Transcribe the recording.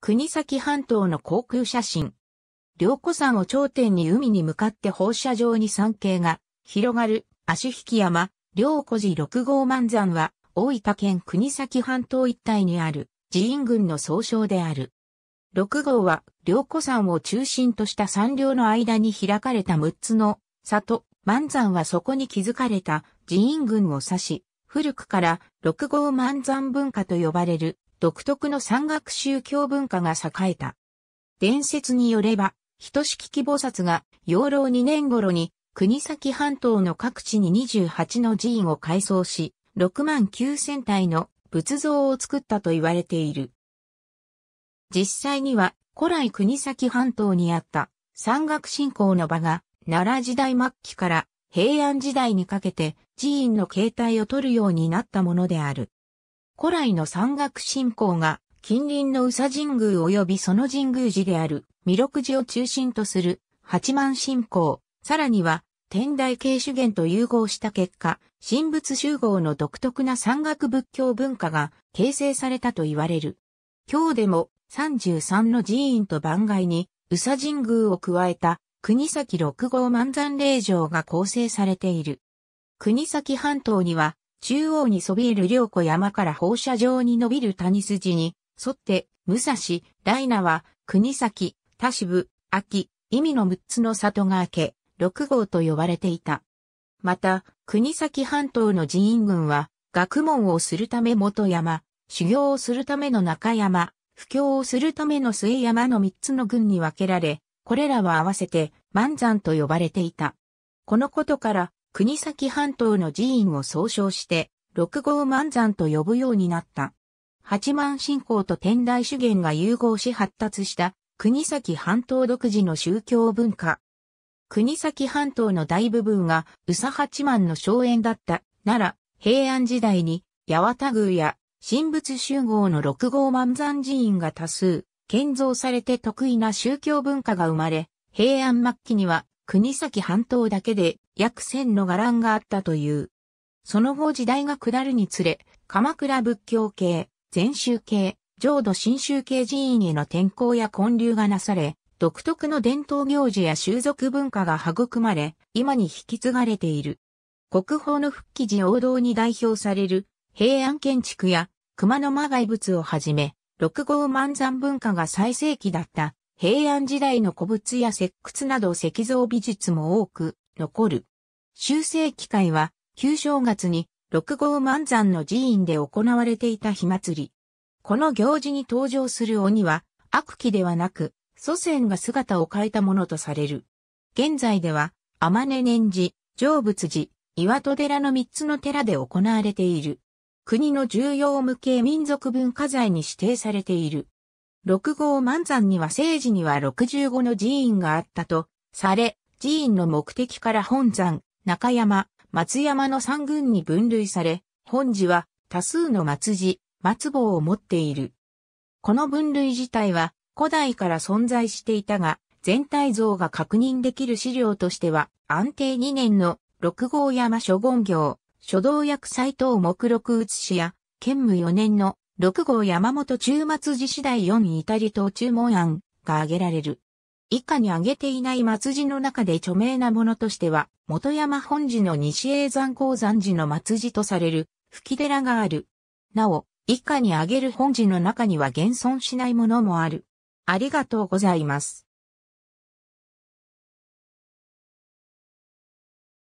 国崎半島の航空写真。良子山を頂点に海に向かって放射状に山系が広がる。足引山、良子寺六号万山は大分県国崎半島一帯にある。寺院群の総称である。六号は良子山を中心とした山稜の間に開かれた6つの里、万山はそこに築かれた。寺院群を指し、古くから六号万山文化と呼ばれる。独特の山岳宗教文化が栄えた。伝説によれば、ひとしきき菩薩が養老2年頃に国崎半島の各地に28の寺院を改装し、6万9千体の仏像を作ったと言われている。実際には古来国崎半島にあった山岳信仰の場が奈良時代末期から平安時代にかけて寺院の形態を取るようになったものである。古来の山岳信仰が近隣の宇佐神宮及びその神宮寺である弥勒寺を中心とする八幡信仰、さらには天台系主元と融合した結果、神仏集合の独特な山岳仏教文化が形成されたと言われる。今日でも33の寺院と番外に宇佐神宮を加えた国崎六号万山霊場が構成されている。国崎半島には中央にそびえる良子山から放射状に伸びる谷筋に、沿って、武蔵、大は、国崎、田渋、秋、意味の6つの里が明け、六号と呼ばれていた。また、国崎半島の寺院群は、学問をするため元山、修行をするための中山、布教をするための末山の3つの群に分けられ、これらは合わせて万山と呼ばれていた。このことから、国崎半島の寺院を総称して、六号万山と呼ぶようになった。八幡信仰と天台主元が融合し発達した国崎半島独自の宗教文化。国崎半島の大部分が宇佐八幡の荘園だった奈良、平安時代に八幡宮や神仏集合の六号万山寺院が多数建造されて得意な宗教文化が生まれ、平安末期には国崎半島だけで約千の伽藍があったという。その後時代が下るにつれ、鎌倉仏教系、禅宗系、浄土真宗系寺院への転校や建立がなされ、独特の伝統行事や習俗文化が育まれ、今に引き継がれている。国宝の復帰時王道に代表される平安建築や熊野間外物をはじめ、六号万山文化が最盛期だった平安時代の古物や石窟など石像美術も多く残る。修正機会は、旧正月に六号万山の寺院で行われていた火祭り。この行事に登場する鬼は、悪鬼ではなく、祖先が姿を変えたものとされる。現在では、天音年寺、成仏寺、岩戸寺の三つの寺で行われている。国の重要無形民族文化財に指定されている。六号万山には政治には65の寺院があったとされ、寺院の目的から本山、中山、松山の三群に分類され、本寺は多数の松寺、松棒を持っている。この分類自体は古代から存在していたが、全体像が確認できる資料としては、安定2年の六号山諸言行、書道役斎藤目録写しや、建武4年の6号山本中松寺次第4イタリ島注文案が挙げられる。以下に挙げていない松寺の中で著名なものとしては、元山本寺の西永山鉱山寺の松寺とされる吹寺がある。なお、以下に挙げる本寺の中には現存しないものもある。ありがとうございます。